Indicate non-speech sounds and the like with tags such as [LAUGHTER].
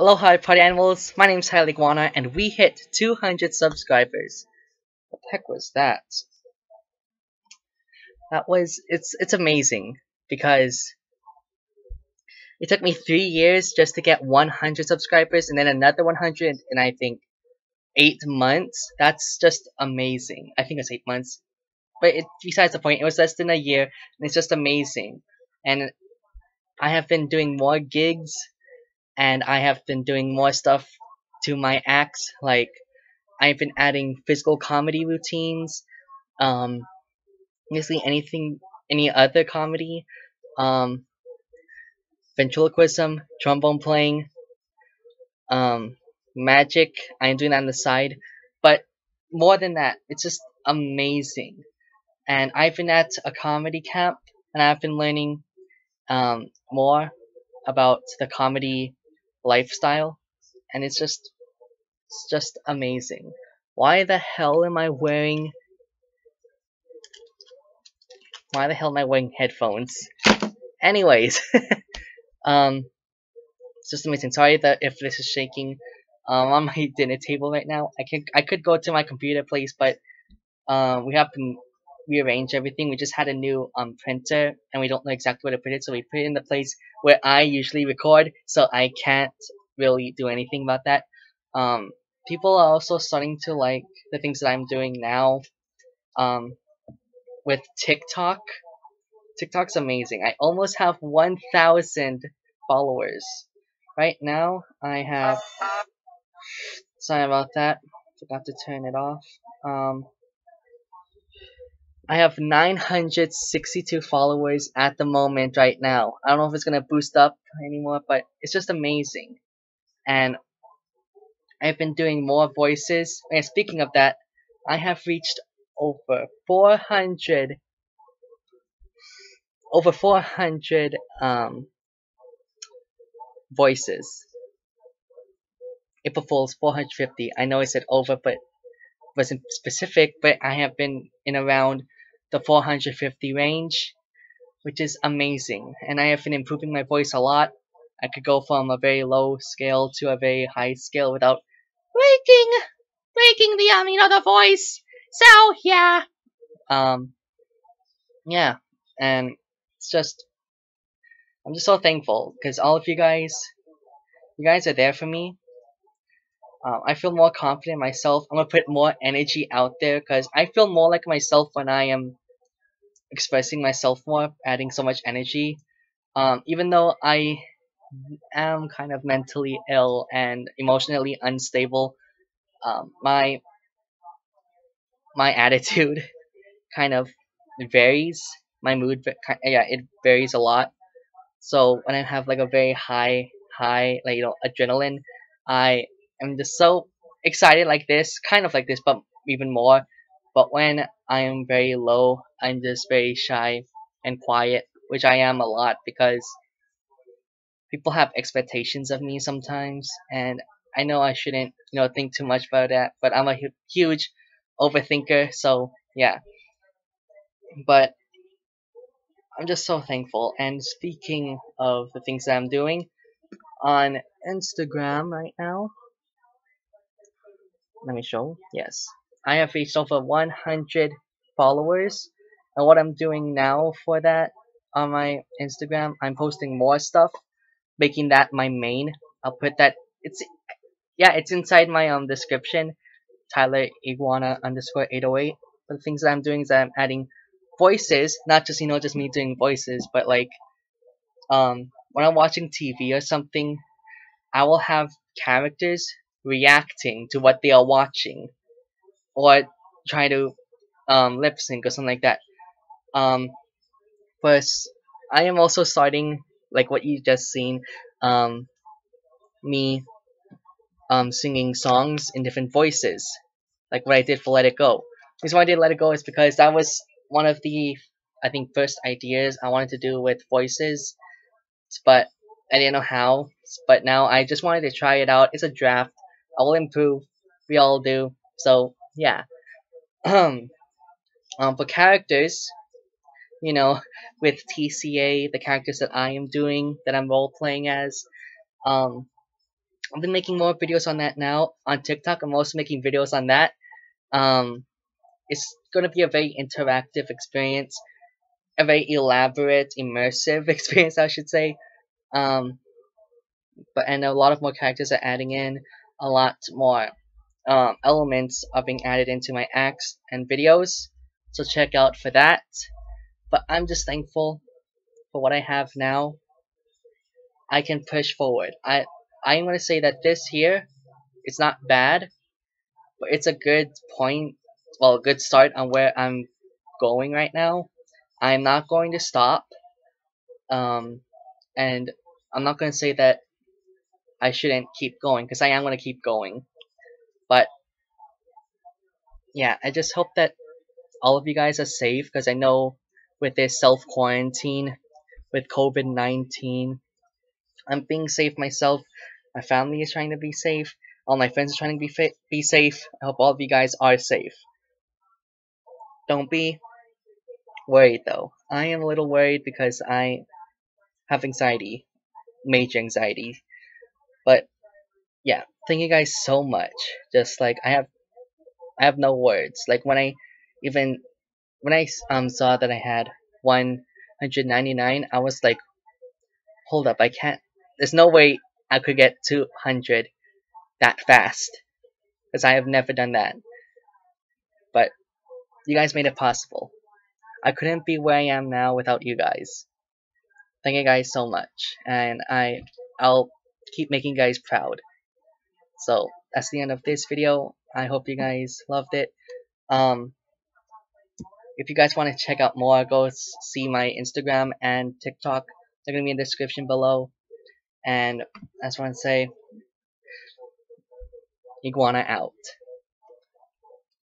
Aloha party animals, my name's Tyler Iguana and we hit 200 subscribers. What the heck was that? That was, it's, it's amazing because it took me three years just to get 100 subscribers and then another 100 in I think 8 months. That's just amazing. I think it's 8 months. But it, besides the point, it was less than a year and it's just amazing. And I have been doing more gigs and I have been doing more stuff to my acts. Like I've been adding physical comedy routines, um, basically anything, any other comedy, um, ventriloquism, trombone playing, um, magic. I'm doing that on the side, but more than that, it's just amazing. And I've been at a comedy camp, and I've been learning um, more about the comedy lifestyle and it's just it's just amazing. Why the hell am I wearing why the hell am I wearing headphones? Anyways, [LAUGHS] um, it's just amazing. Sorry that if this is shaking. Um, on my dinner table right now. I can I could go to my computer place, but um, we have to rearrange everything. We just had a new um printer, and we don't know exactly where to put it, so we put it in the place where I usually record. So I can't really do anything about that. Um, people are also starting to like the things that I'm doing now. Um, with TikTok. TikTok's amazing. I almost have 1,000 followers. Right now, I have. Sorry about that. Forgot to turn it off. Um, I have 962 followers at the moment right now. I don't know if it's gonna boost up anymore, but it's just amazing. And I've been doing more voices. And speaking of that, I have reached over 400 over 400 um, voices. April Fool's 450. I know I said over, but wasn't specific, but I have been in around the 450 range, which is amazing. And I have been improving my voice a lot. I could go from a very low scale to a very high scale without breaking, breaking the, um, you know, the voice. So, yeah. Um, yeah. And it's just, I'm just so thankful because all of you guys, you guys are there for me. Um, I feel more confident in myself. I'm gonna put more energy out there because I feel more like myself when I am expressing myself more, adding so much energy. Um, even though I am kind of mentally ill and emotionally unstable, um, my my [LAUGHS] attitude kind of varies. My mood, yeah, it varies a lot. So when I have like a very high, high, like you know, adrenaline, I am just so excited like this, kind of like this, but even more. But when I am very low, I'm just very shy and quiet, which I am a lot because people have expectations of me sometimes, and I know I shouldn't, you know, think too much about that, but I'm a hu huge overthinker, so yeah. But I'm just so thankful. And speaking of the things that I'm doing on Instagram right now, let me show. Yes, I have reached over 100 followers, and what I'm doing now for that on my Instagram, I'm posting more stuff, making that my main. I'll put that. It's yeah, it's inside my um description. Tyler Iguana underscore 808. But the things that I'm doing is that I'm adding voices, not just you know just me doing voices, but like um when I'm watching TV or something, I will have characters reacting to what they are watching or try to um, lip sync or something like that. Um, first, I am also starting like what you just seen, um, me um, singing songs in different voices, like what I did for Let It Go. The reason why I did Let It Go is because that was one of the I think first ideas I wanted to do with voices, but I didn't know how. But now I just wanted to try it out. It's a draft. I will improve. We all do. So yeah. um, for characters, you know, with TCA, the characters that I am doing, that I'm role playing as, um, I've been making more videos on that now on TikTok. I'm also making videos on that. Um, it's gonna be a very interactive experience, a very elaborate, immersive [LAUGHS] experience, I should say. Um, but and a lot of more characters are adding in, a lot more um, elements are being added into my acts and videos. So check out for that. But I'm just thankful for what I have now. I can push forward. I I'm gonna say that this here, it's not bad, but it's a good point. Well, a good start on where I'm going right now. I'm not going to stop. Um, and I'm not gonna say that I shouldn't keep going because I am gonna keep going. But yeah, I just hope that all of you guys are safe because I know with this self quarantine, with COVID 19, I'm being safe myself. My family is trying to be safe. All my friends are trying to be fit, be safe. I hope all of you guys are safe. Don't be worried though. I am a little worried because I have anxiety, major anxiety. But yeah, thank you guys so much. Just like I have, I have no words. Like when I even when I um saw that I had 199, I was like, hold up, I can't. There's no way I could get 200 that fast. Because I have never done that. But you guys made it possible. I couldn't be where I am now without you guys. Thank you guys so much. And I, I'll keep making guys proud. So, that's the end of this video. I hope you guys loved it. Um, if you guys want to check out more, go see my Instagram and TikTok. They're going to be in the description below. And I just want to say, Iguana out.